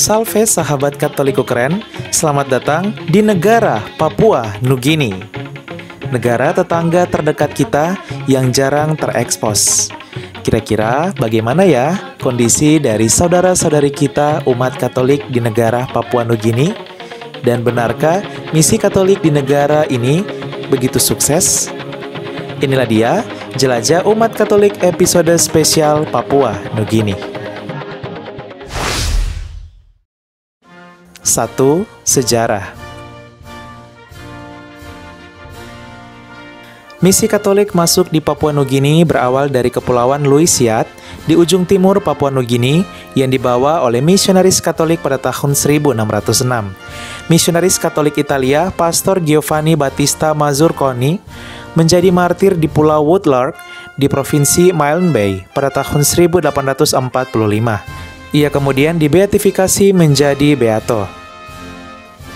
Salve sahabat Katoliku keren, selamat datang di negara Papua Nugini. Negara tetangga terdekat kita yang jarang terekspos. Kira-kira bagaimana ya kondisi dari saudara-saudari kita umat Katolik di negara Papua Nugini? Dan benarkah misi Katolik di negara ini begitu sukses? Inilah dia Jelajah Umat Katolik episode spesial Papua Nugini. 1. Sejarah Misi Katolik masuk di Papua Nugini berawal dari Kepulauan Louisiat di ujung timur Papua Nugini yang dibawa oleh misionaris Katolik pada tahun 1606. Misionaris Katolik Italia, Pastor Giovanni Battista Mazurconi, menjadi martir di Pulau Woodlark di Provinsi Milne Bay pada tahun 1845. Ia kemudian dibeatifikasi menjadi beato.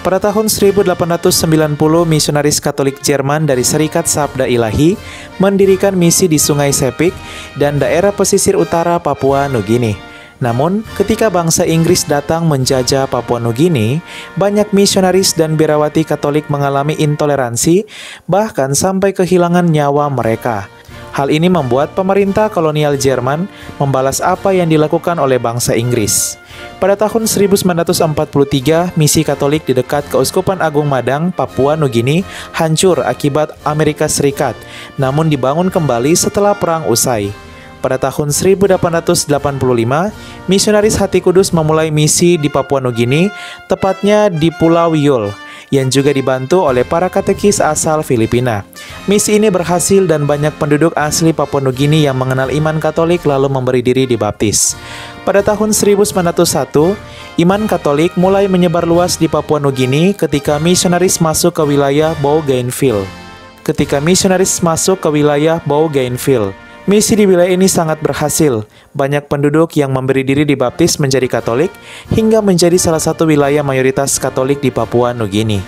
Pada tahun 1890, misionaris Katolik Jerman dari Serikat Sabda Ilahi mendirikan misi di Sungai Sepik dan daerah pesisir utara Papua Nugini. Namun, ketika bangsa Inggris datang menjajah Papua Nugini, banyak misionaris dan biarawati Katolik mengalami intoleransi, bahkan sampai kehilangan nyawa mereka. Hal ini membuat pemerintah kolonial Jerman membalas apa yang dilakukan oleh bangsa Inggris. Pada tahun 1943, misi Katolik di dekat Keuskupan Agung Madang, Papua Nugini, hancur akibat Amerika Serikat, namun dibangun kembali setelah perang usai. Pada tahun 1885, misionaris Hati Kudus memulai misi di Papua Nugini, tepatnya di Pulau Yul, yang juga dibantu oleh para katekis asal Filipina. Misi ini berhasil dan banyak penduduk asli Papua Nugini yang mengenal iman Katolik lalu memberi diri dibaptis. Pada tahun 1901, iman Katolik mulai menyebar luas di Papua Nugini ketika misionaris masuk ke wilayah Bougainville. Ketika misionaris masuk ke wilayah Bougainville, Misi di wilayah ini sangat berhasil. Banyak penduduk yang memberi diri dibaptis menjadi Katolik hingga menjadi salah satu wilayah mayoritas Katolik di Papua Nugini.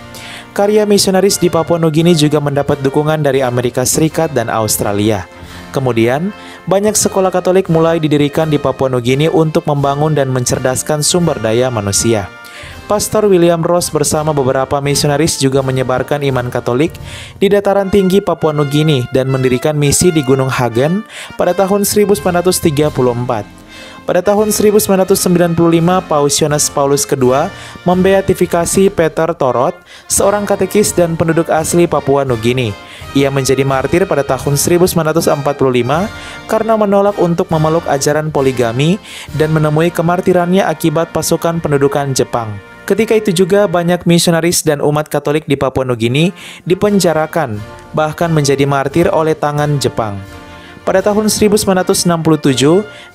Karya misionaris di Papua Nugini juga mendapat dukungan dari Amerika Serikat dan Australia. Kemudian, banyak sekolah Katolik mulai didirikan di Papua Nugini untuk membangun dan mencerdaskan sumber daya manusia. Pastor William Ross bersama beberapa misionaris juga menyebarkan iman Katolik di dataran tinggi Papua Nugini dan mendirikan misi di Gunung Hagen pada tahun 1934. Pada tahun 1995, Paus Yohanes Paulus II membeatifikasi Peter Torot, seorang katekis dan penduduk asli Papua Nugini. Ia menjadi martir pada tahun 1945 karena menolak untuk memeluk ajaran poligami dan menemui kemartirannya akibat pasukan pendudukan Jepang. Ketika itu juga banyak misionaris dan umat Katolik di Papua Nugini dipenjarakan, bahkan menjadi martir oleh tangan Jepang. Pada tahun 1967,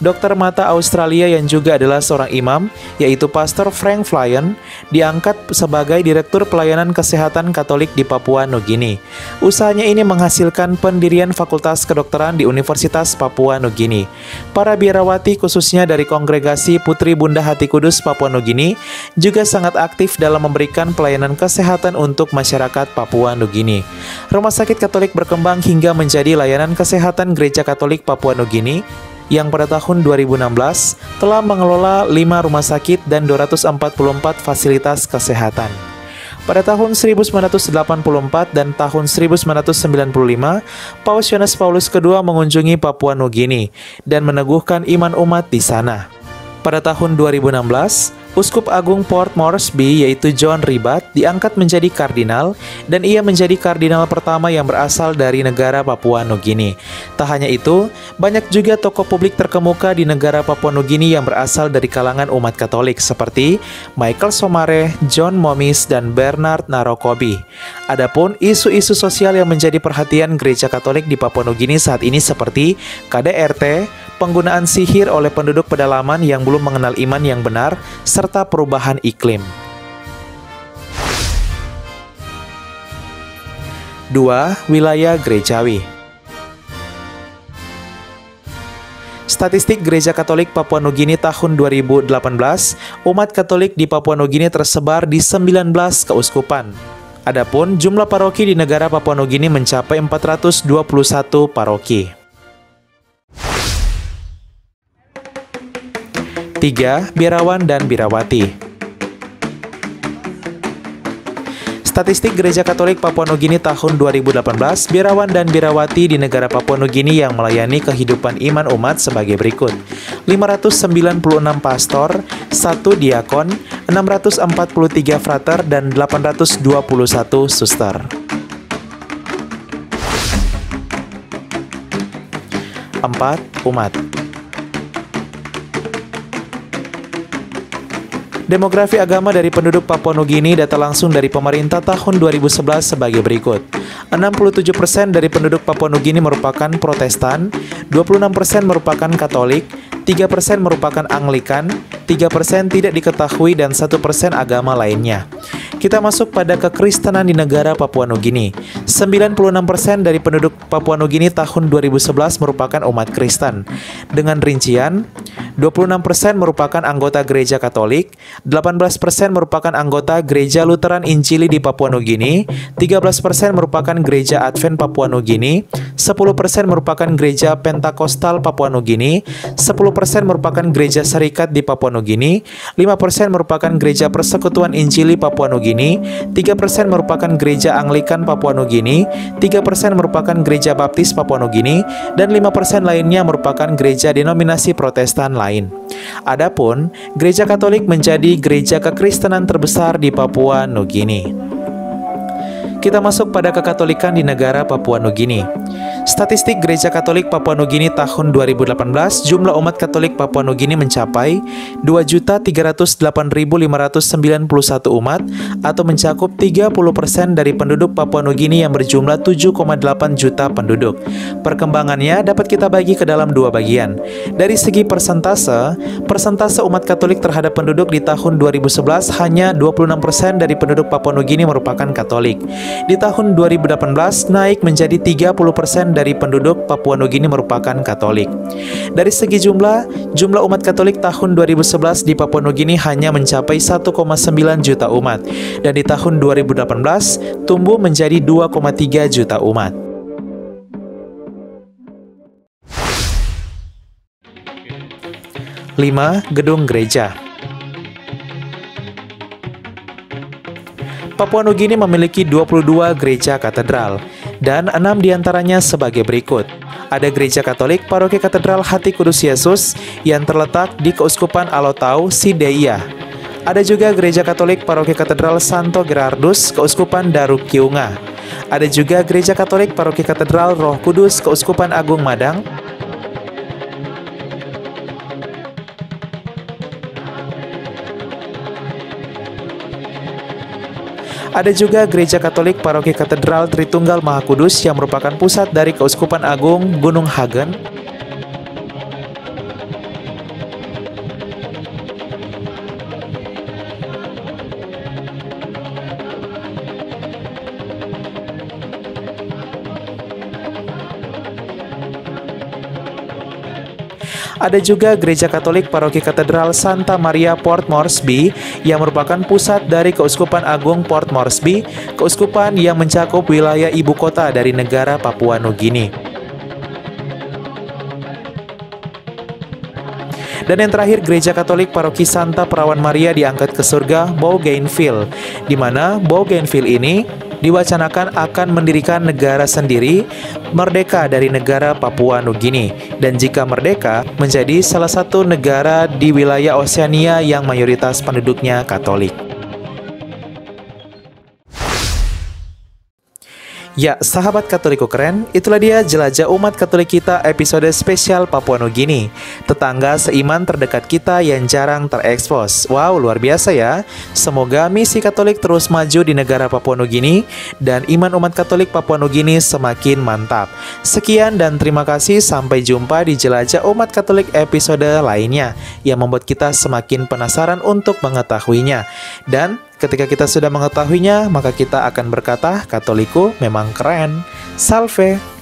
dokter mata Australia yang juga adalah seorang imam, yaitu Pastor Frank Flyen, diangkat sebagai Direktur Pelayanan Kesehatan Katolik di Papua Nugini. Usahanya ini menghasilkan pendirian Fakultas Kedokteran di Universitas Papua Nugini. Para biarawati khususnya dari Kongregasi Putri Bunda Hati Kudus Papua Nugini juga sangat aktif dalam memberikan pelayanan kesehatan untuk masyarakat Papua Nugini. Rumah sakit Katolik berkembang hingga menjadi layanan kesehatan gereja Gereja Katolik Papua Nugini yang pada tahun 2016 telah mengelola 5 rumah sakit dan 244 fasilitas kesehatan. Pada tahun 1984 dan tahun 1995, Paus Yohanes Paulus II mengunjungi Papua Nugini dan meneguhkan iman umat di sana. Pada tahun 2016, Uskup Agung Port Moresby yaitu John Ribat diangkat menjadi kardinal dan ia menjadi kardinal pertama yang berasal dari negara Papua Nugini. Tak hanya itu, banyak juga tokoh publik terkemuka di negara Papua Nugini yang berasal dari kalangan umat Katolik seperti Michael Somare, John Momis, dan Bernard Narokobi. Adapun isu-isu sosial yang menjadi perhatian gereja Katolik di Papua Nugini saat ini seperti KDRT, penggunaan sihir oleh penduduk pedalaman yang belum mengenal iman yang benar, perubahan iklim. 2. Wilayah Gerejawi Statistik Gereja Katolik Papua Nugini tahun 2018, umat Katolik di Papua Nugini tersebar di 19 keuskupan. Adapun jumlah paroki di negara Papua Nugini mencapai 421 paroki. 3. Birawan dan Birawati Statistik Gereja Katolik Papua Nugini tahun 2018, birawan dan birawati di negara Papua Nugini yang melayani kehidupan iman umat sebagai berikut. 596 pastor, 1 diakon, 643 frater, dan 821 suster. Empat, umat. Demografi agama dari penduduk Papua Nugini data langsung dari pemerintah tahun 2011 sebagai berikut. 67% dari penduduk Papua Nugini merupakan Protestan, 26% merupakan Katolik, 3% merupakan Anglikan, 3% tidak diketahui dan 1% agama lainnya. Kita masuk pada kekristenan di negara Papua Nugini. 96% dari penduduk Papua Nugini tahun 2011 merupakan umat Kristen. Dengan rincian, 26% merupakan anggota gereja Katolik, 18% merupakan anggota gereja Lutheran Injili di Papua Nugini, 13% merupakan gereja Advent Papua Nugini, 10% merupakan gereja Pentakostal Papua Nugini, 10% merupakan gereja Serikat di Papua Nugini, 5% merupakan gereja Persekutuan Injili Papua Nugini, Nugini, 3% merupakan gereja Anglikan Papua Nugini, 3% merupakan gereja Baptis Papua Nugini, dan 5% lainnya merupakan gereja denominasi Protestan lain. Adapun, gereja Katolik menjadi gereja kekristenan terbesar di Papua Nugini. Kita masuk pada kekatolikan di negara Papua Nugini. Statistik Gereja Katolik Papua Nugini tahun 2018, jumlah umat Katolik Papua Nugini mencapai 2.308.591 umat atau mencakup 30% dari penduduk Papua Nugini yang berjumlah 7,8 juta penduduk. Perkembangannya dapat kita bagi ke dalam dua bagian. Dari segi persentase, persentase umat Katolik terhadap penduduk di tahun 2011 hanya 26% dari penduduk Papua Nugini merupakan Katolik. Di tahun 2018 naik menjadi 30% dari penduduk Papua Nugini merupakan Katolik. Dari segi jumlah, jumlah umat Katolik tahun 2011 di Papua Nugini hanya mencapai 1,9 juta umat dan di tahun 2018 tumbuh menjadi 2,3 juta umat. Lima Gedung Gereja Papua Nugini memiliki 22 gereja katedral, dan enam di antaranya sebagai berikut. Ada gereja Katolik Paroki Katedral Hati Kudus Yesus yang terletak di Keuskupan Alotau, Sideia. Ada juga gereja Katolik Paroki Katedral Santo Gerardus, Keuskupan Darukiunga. Ada juga gereja Katolik Paroki Katedral Roh Kudus, Keuskupan Agung Madang, Ada juga Gereja Katolik Paroki Katedral Tritunggal Maha Kudus yang merupakan pusat dari Keuskupan Agung Gunung Hagen Ada juga Gereja Katolik Paroki Katedral Santa Maria Port Moresby yang merupakan pusat dari Keuskupan Agung Port Moresby, keuskupan yang mencakup wilayah ibu kota dari negara Papua Nugini. Dan yang terakhir, Gereja Katolik Paroki Santa Perawan Maria diangkat ke surga Bougainville, di mana Bougainville ini diwacanakan akan mendirikan negara sendiri merdeka dari negara Papua Nugini dan jika merdeka menjadi salah satu negara di wilayah Oseania yang mayoritas penduduknya Katolik. Ya, sahabat Katoliko keren, itulah dia jelajah umat Katolik kita episode spesial Papua Nugini. Tetangga seiman terdekat kita yang jarang terekspos. Wow, luar biasa ya. Semoga misi Katolik terus maju di negara Papua Nugini dan iman umat Katolik Papua Nugini semakin mantap. Sekian dan terima kasih sampai jumpa di jelajah umat Katolik episode lainnya yang membuat kita semakin penasaran untuk mengetahuinya. Dan Ketika kita sudah mengetahuinya, maka kita akan berkata, Katoliku memang keren. Salve!